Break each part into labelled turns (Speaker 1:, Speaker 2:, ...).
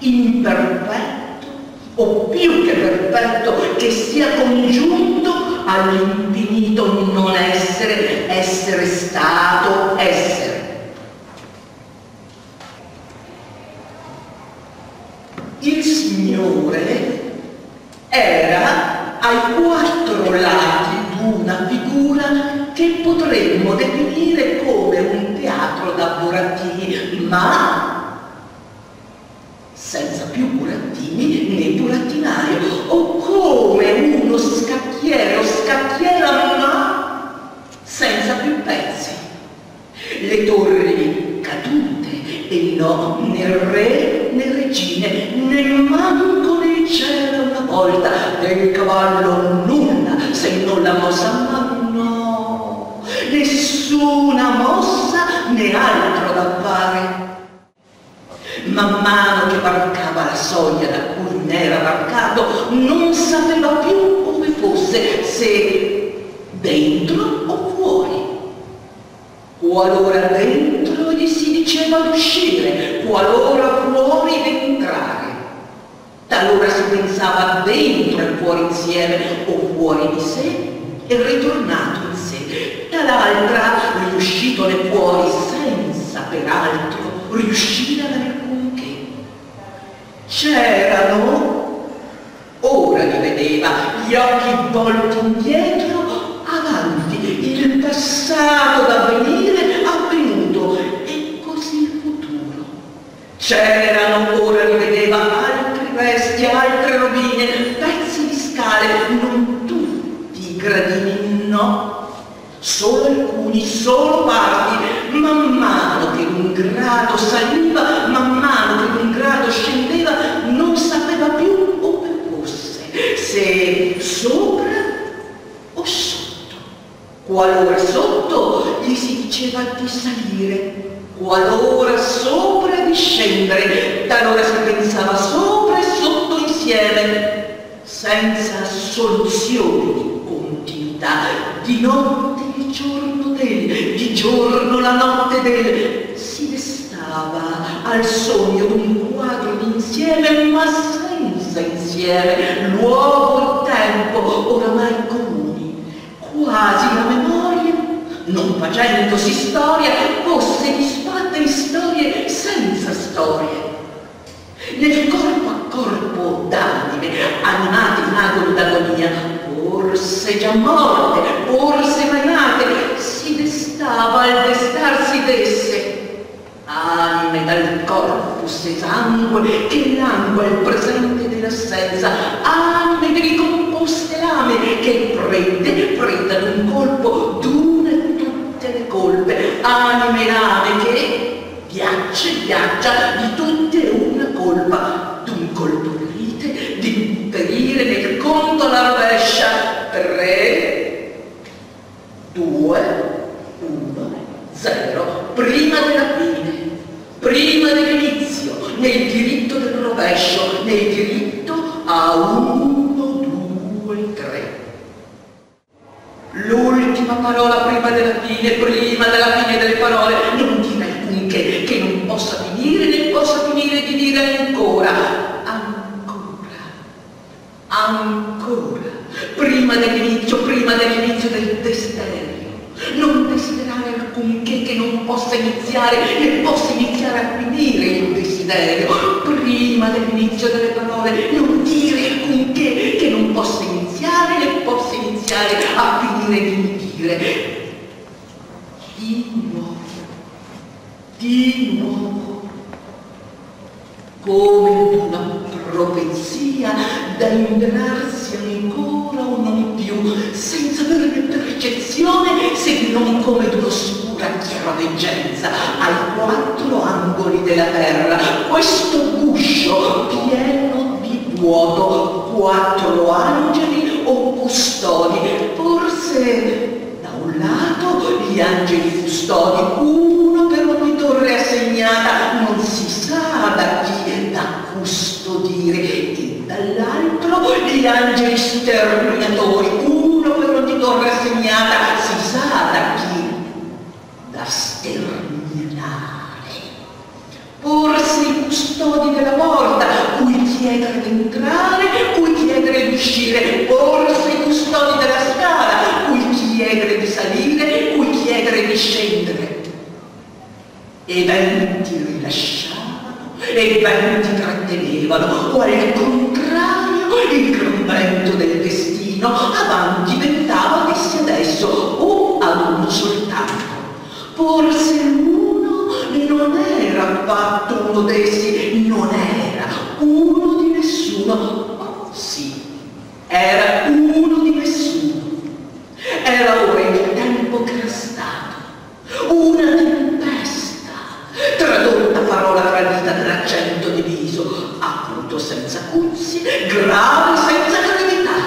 Speaker 1: imperfetto o più che perfetto che sia congiunto all'infinito non essere, essere stato, essere. Il Signore era ai quattro lati di una figura che potremmo definire come un teatro da ma senza più burattini né burattinaio, o come uno scacchiere o scacchiera, ma senza più pezzi. Le torri cadute e no né re né regine, né manco né c'era una volta del cavallo nulla se non la mossa, ma no, nessuna mossa né altro da fare. Man mano che varcava la soglia da cui ne era varcato, non sapeva più come fosse, se dentro o fuori. Qualora dentro gli si diceva d'uscire, qualora fuori d'entrare. Talora si pensava dentro e fuori insieme, o fuori di sé e ritornato in sé. Dall'altra riuscitone fuori senza peraltro riuscire ad alcunché. C'erano, ora li vedeva, gli occhi volti indietro, avanti, il passato da venire avvenuto e così il futuro. C'erano, ora li vedeva, altri resti, altre rovine, pezzi di scale, non tutti i gradini, no, solo alcuni, solo parti, man mano che un grado saliva, man mano che un grado scendeva, non sapeva più ove fosse, se sopra o sotto. Qualora sotto gli si diceva di salire, qualora sopra di scendere, talora si pensava sopra e sotto insieme, senza soluzioni di continuità, di notte il giorno del, di giorno la notte del, si destava al sogno d'un quadro d'insieme, ma senza insieme, luogo e tempo oramai comuni, quasi la non facendosi storia, fosse disfatta in storie senza storie. Nel corpo a corpo d'anime, animati in agono d'agonia, forse già morte, forse mai nate, si destava al destarsi d'esse. Anime dal corpus esangue che langue il presente dell'assenza, anime ricomposte lame che prende, prende ad un colpo le colpe, anime lame che ghiaccia e ghiaccia di tutte una colpa, d'un colpo di rite, di perire nel conto la rovescia, tre, due, uno, zero, prima della fine, prima dell'inizio, nel diritto del rovescio, nel diritto a uno, due, tre. L'ultima parola prima della fine, prima della fine delle parole, non dire alcunché che non possa finire né possa finire di dire ancora, ancora, ancora, prima dell'inizio, prima dell'inizio del desiderio. Non desiderare alcunché che non possa iniziare né possa iniziare a finire il desiderio. Prima dell'inizio delle parole, non se non come d'un'oscura chiaroveggenza ai quattro angoli della terra, questo guscio pieno di vuoto, quattro angeli o custodi, forse da un lato gli angeli custodi, uno per ogni torre assegnata, non si sa da chi, da custodire, e dall'altro gli angeli sterminatori, chiedere di entrare, cui chiedere di uscire, forse i custodi della scala, cui chiedere di salire, cui chiedere di scendere. E venti rilasciavano, e venti trattenevano, qual è il contrario il gran vento del destino avanti ventava avessi adesso o ad uno soltanto. Forse uno non era affatto uno dei grave senza gravità,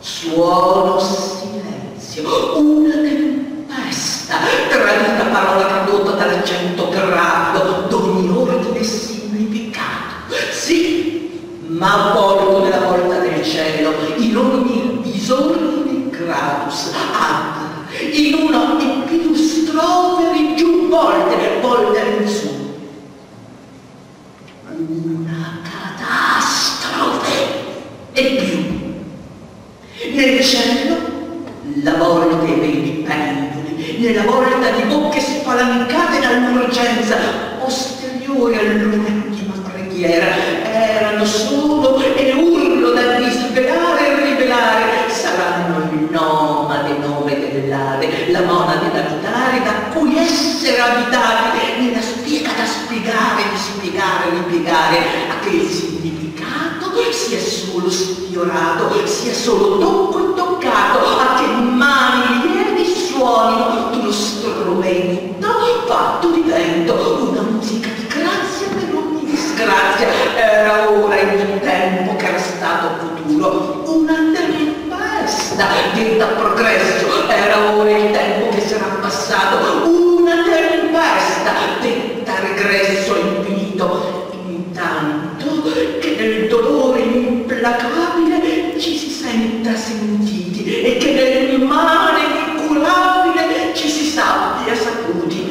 Speaker 1: suono silenzio, una tempesta, tradita parola tradotta dall'accento gravido d'ogni ordine significato. Sì, ma avvolto nella volta del cielo, in ogni disordine gradus ad, in una epidustrofe giù volte, volte in su. Una catastrofe e più. Nel cielo la volta dei pendoli, nella volta di bocche spalancate dall'urgenza posteriore all'ultima preghiera, erano solo e urlo da disvelare e rivelare, saranno il nomade nome dell'Ade, la monade da abitare, da cui nella spiega da spiegare, di spiegare, ripiegare, a che il significato sia solo sfiorato, sia solo tocco e toccato, a che mani lievi suonino d'uno strumento fatto di vento, una musica di grazia per ogni disgrazia. Era ora il tempo che era stato futuro, una tempesta detta progresso, era ora il tempo che sarà passato, una tempesta detta regresso infinito, intanto che nel dolore implacabile ci si senta sentiti e che nel male incurabile ci si sappia saputi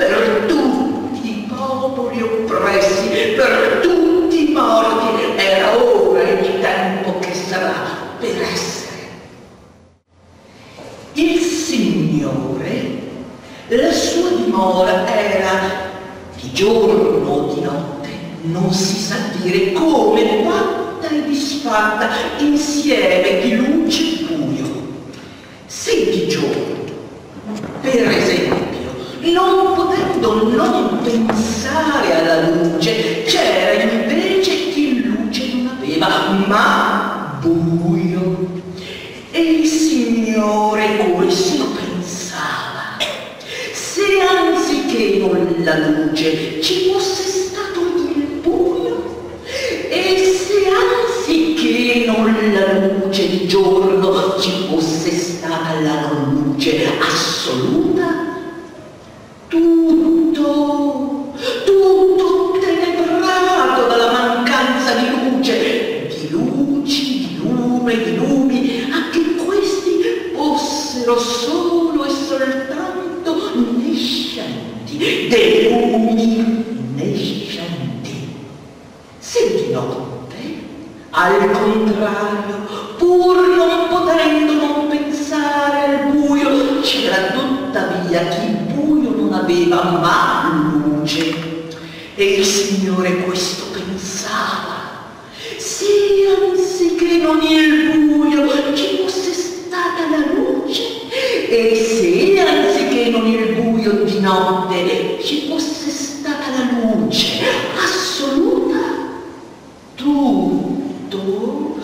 Speaker 1: per tutti i popoli oppressi, per tutti i morti, era ora il tempo che sarà per essere. Il Signore, la sua dimora era di giorno o di notte, non si sa dire come, fatta e disfatta, insieme di luce e buio. Se di giorno, per esempio, non potendo non pensare alla luce, c'era invece chi luce non aveva, ma luce ci fosse stato il buio, e se anziché non la luce di giorno ci fosse stata la luce assoluta, tutto, tutto tenebrato dalla mancanza di luce, di luci, di lume, di lumi, a che questi fossero solo e soltanto nescenti, dei lumi nescenti. Se di notte, al contrario, pur non potendo non pensare al buio, c'era tuttavia chi buio non aveva ma luce. E il Signore questo pensava. Se anziché non il buio ci fosse stata la luce, e se anziché non il buio di notte ci fosse stata la luce assoluta, tutto,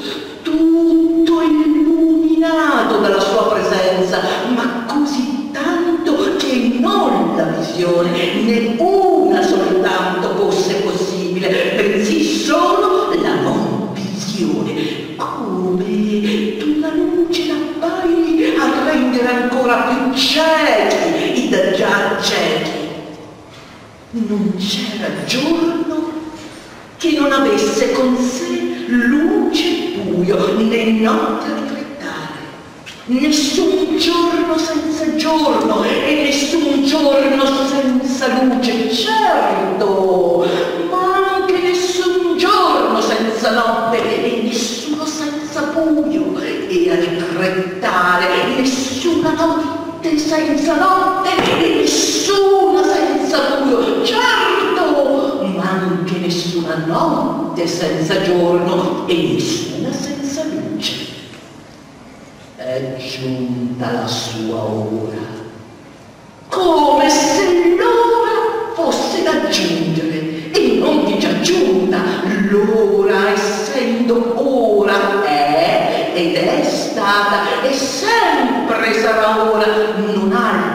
Speaker 1: tutto illuminato dalla sua presenza, ma così tanto che non la visione, né una soltanto fosse possibile, bensì solo la non visione. Come tu la luce l'appari a rendere ancora più ciechi i da già ciechi. Non c'era giorno che non avesse con sé luce e buio, né notte a riflettare. Nessun giorno senza giorno e nessun giorno senza luce, certo, ma anche nessun giorno senza notte e nessuno senza buio. E altrettare nessuna notte senza notte e nessuna senza senza buio, certo, ma anche nessuna notte senza giorno e nessuna senza luce. È giunta la sua ora, come se l'ora fosse da giungere e non di già giunta, l'ora essendo ora è ed è stata e sempre sarà ora, non altro,